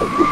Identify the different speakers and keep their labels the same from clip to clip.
Speaker 1: you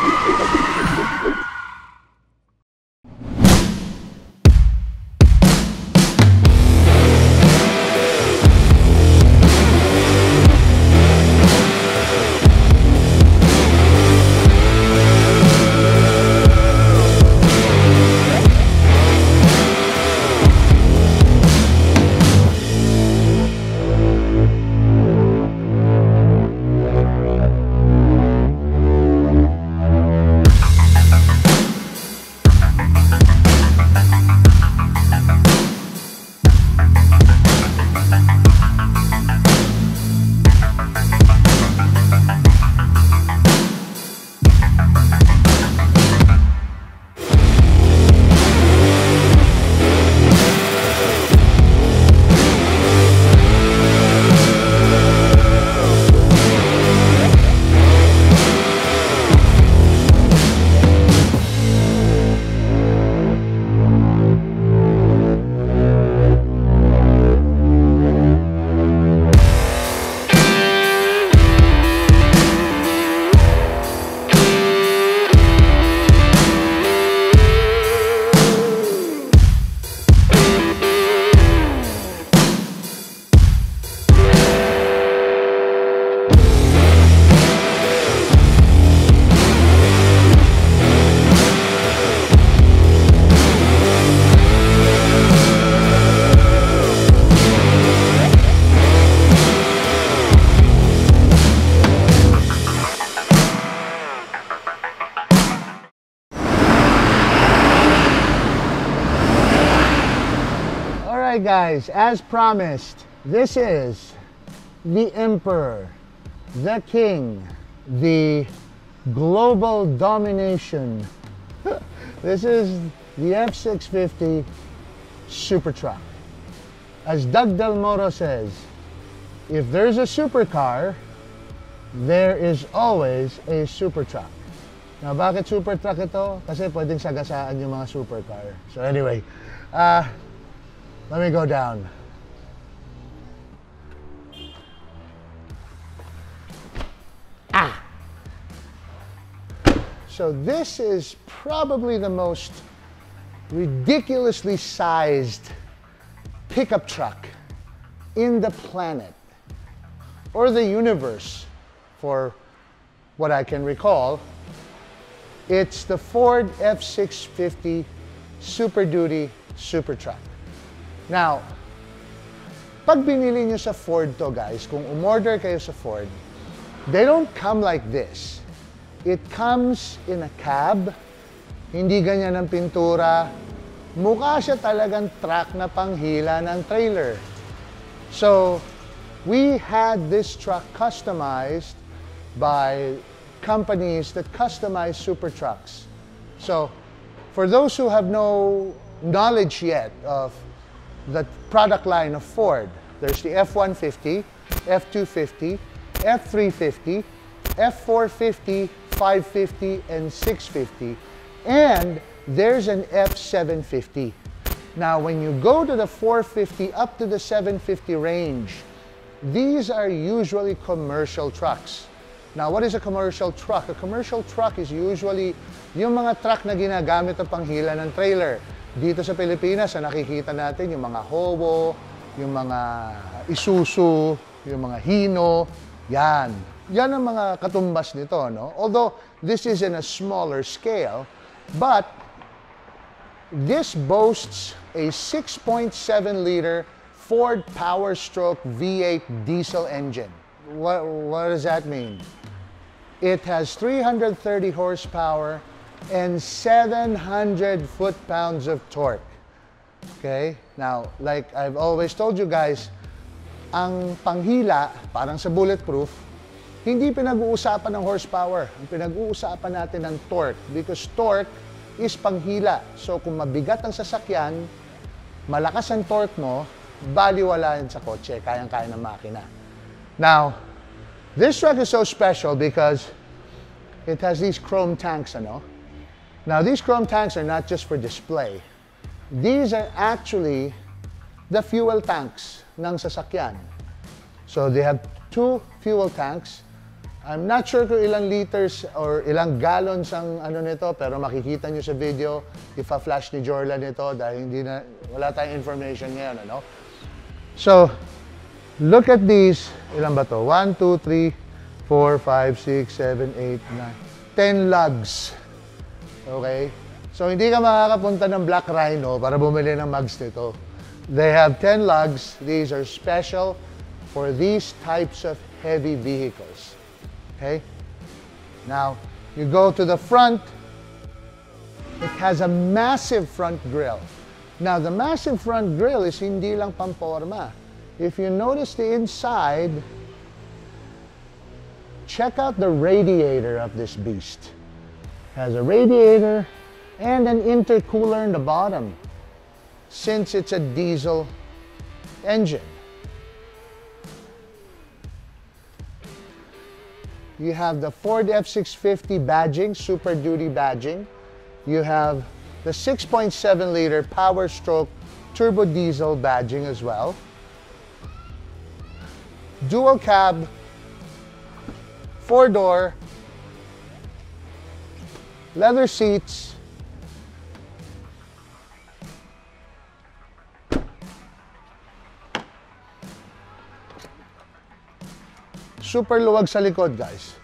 Speaker 1: guys, as promised, this is the Emperor, the King, the global domination. this is the F650 Super Truck. As Doug Del Moro says, if there's a supercar, there is always a super truck. Now, bakit super truck ito? Kasi pwedeng sagasaan yung mga supercar. So anyway, uh, let me go down. Ah! So this is probably the most ridiculously sized pickup truck in the planet or the universe for what I can recall. It's the Ford F650 Super Duty Super Truck. Now, pag binili nyo sa Ford to guys, kung umorder kayo sa Ford, they don't come like this. It comes in a cab, hindi ganyan ang pintura, mukha siya talagang truck na panghila ng trailer. So, we had this truck customized by companies that customize super trucks. So, for those who have no knowledge yet of the product line of Ford. There's the F-150, F-250, F-350, F-450, 550, and 650. And there's an F-750. Now, when you go to the 450 up to the 750 range, these are usually commercial trucks. Now, what is a commercial truck? A commercial truck is usually yung mga truck na ginagamit na panghila ng trailer. Dito sa Pilipinas, na nakikita natin yung mga Howo, yung mga Isuzu, yung mga Hino, yan. Yan ang mga katumbas nito, no? Although this is in a smaller scale, but this boasts a 6.7 liter Ford Power Stroke V8 diesel engine. What, what does that mean? It has 330 horsepower and 700 foot-pounds of torque. Okay? Now, like I've always told you guys, ang panghila, parang sa bulletproof, hindi pinag-uusapan ng horsepower. Ang pinag-uusapan natin ng torque because torque is panghila. So kung mabigat ang sasakyan, malakas ang torque mo, baliwala yan sa kotse, kayang-kaya ng makina. Now, this truck is so special because it has these chrome tanks, ano? Now, these chrome tanks are not just for display. These are actually the fuel tanks ng sasakyan. So they have two fuel tanks. I'm not sure kung ilang liters or ilang gallons ang ano nito, pero makikita nyo sa video, ipa-flash ni Jorlan ito dahil hindi na, wala tayong information ngayon, ano? So, look at these, ilan ba to? 1, 2, 3, 4, 5, 6, 7, 8, 9, 10 lugs. Okay? So, hindi ka makakapunta ng Black Rhino para bumili ng mugs nito. They have 10 lugs. These are special for these types of heavy vehicles. Okay? Now, you go to the front. It has a massive front grille. Now, the massive front grille is hindi lang pamporma. If you notice the inside, check out the radiator of this beast. Has a radiator and an intercooler in the bottom since it's a diesel engine. You have the Ford F650 badging, Super Duty badging. You have the 6.7 liter Power Stroke Turbo Diesel badging as well. Dual cab, four door, leather seats, super luwag sa likod, guys.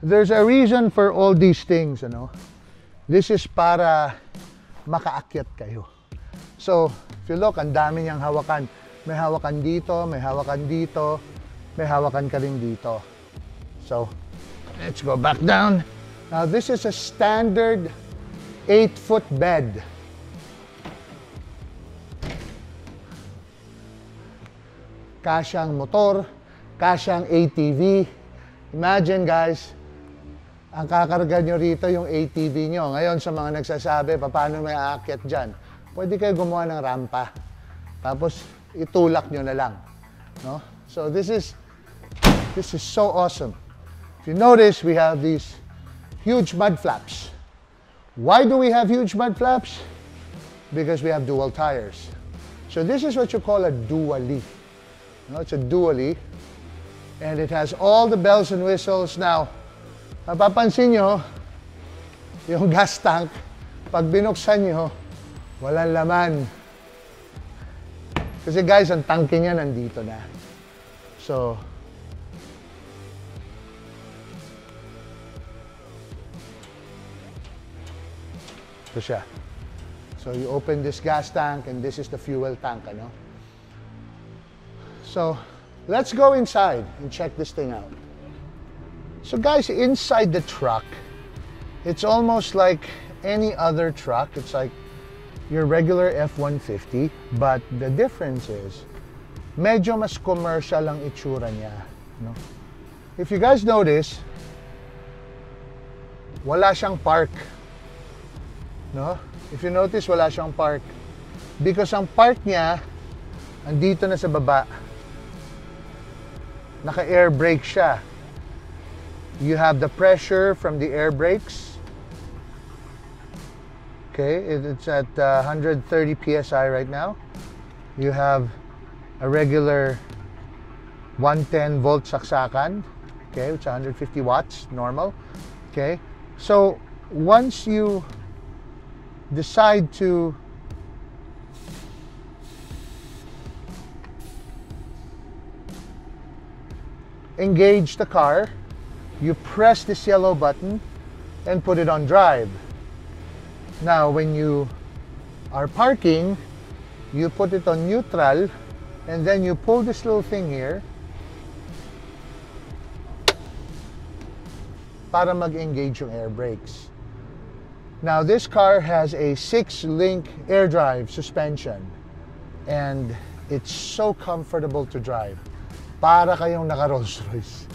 Speaker 1: There's a reason for all these things, ano? This is para makaakyat kayo. So, if you look, ang dami niyang hawakan. May hawakan dito, may hawakan dito, may hawakan ka rin dito. So, let's go back down. Now, this is a standard 8-foot bed. Kasyang motor, kasyang ATV. Imagine guys, ang kakarga nyo rito yung ATV nyo. Ngayon sa mga nagsasabi, paano may aakyat dyan? Pwede kayo gumawa ng rampa. Tapos itulak nyo na lang. No? So this is, this is so awesome. If you notice, we have these huge mud flaps. Why do we have huge mud flaps? Because we have dual tires. So this is what you call a dually. Know, it's a dually. And it has all the bells and whistles. Now, mapapansin nyo, yung gas tank, pag binuksan nyo, walang laman. Kasi guys, ang tangke niya nandito na. So, Ito siya. So you open this gas tank and this is the fuel tank, ano? So, let's go inside and check this thing out. So guys, inside the truck, it's almost like any other truck. It's like your regular F-150, but the difference is, medyo mas commercial ang itsura niya. No? If you guys notice, wala siyang park. No? If you notice, wala siyang park. Because ang park niya, andito na sa baba. Naka-air brake siya. You have the pressure from the air brakes. Okay, it's at uh, 130 psi right now. You have a regular 110 volt saksakan, okay, which is 150 watts, normal. Okay, so once you decide to engage the car, you press this yellow button and put it on drive. Now, when you are parking, you put it on neutral and then you pull this little thing here para mag-engage yung air brakes. Now, this car has a six-link air drive suspension and it's so comfortable to drive. Para kayong naka Rolls Royce.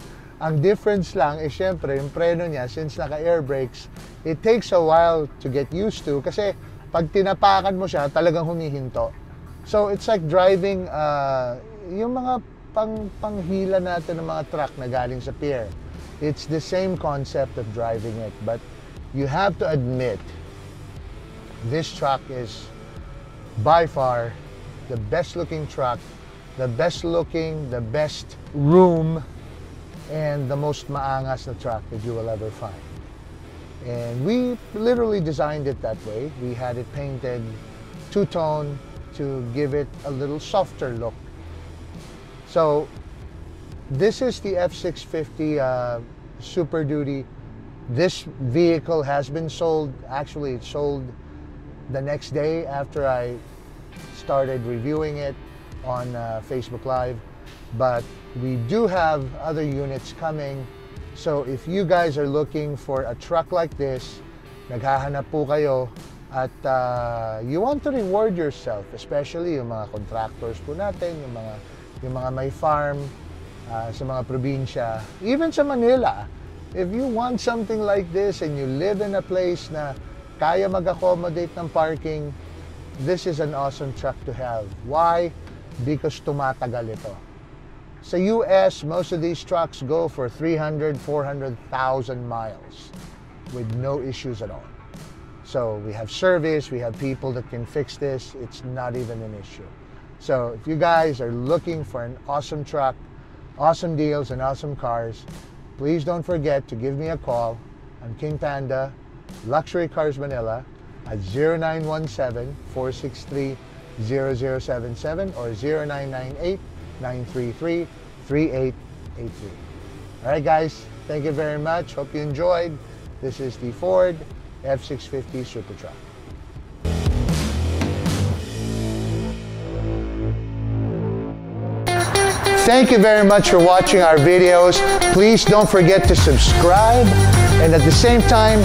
Speaker 1: Ang difference lang is syempre yung preno niya since naka air brakes, it takes a while to get used to kasi pag tinapakan mo siya, talagang humihinto. So it's like driving uh, yung mga pang panghila natin ng mga truck na galing sa pier. It's the same concept of driving it, but you have to admit this truck is by far the best looking truck, the best looking, the best room, and the most maangas na truck that you will ever find. And we literally designed it that way. We had it painted two-tone to give it a little softer look. So this is the F650 uh, Super Duty. This vehicle has been sold, actually it sold the next day after I started reviewing it on uh, Facebook Live. But we do have other units coming so if you guys are looking for a truck like this, naghahanap po kayo at uh, you want to reward yourself, especially yung mga contractors po natin, yung mga, yung mga may farm uh, sa mga probinsya, even sa Manila, if you want something like this and you live in a place na kaya mag-accommodate ng parking, this is an awesome truck to have. Why? Because tumatagal ito. Sa US, most of these trucks go for 300, 400,000 miles with no issues at all. So we have service, we have people that can fix this. It's not even an issue. So if you guys are looking for an awesome truck, awesome deals, and awesome cars, please don't forget to give me a call. I'm King Panda, Luxury Cars Manila at 0917-463-0077 or 0998 933 3883. All right, guys, thank you very much. Hope you enjoyed. This is the Ford F650 Super Truck. Thank you very much for watching our videos. Please don't forget to subscribe and at the same time,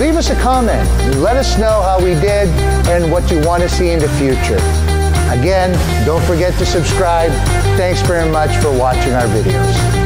Speaker 1: leave us a comment. Let us know how we did and what you want to see in the future. Again, don't forget to subscribe. Thanks very much for watching our videos.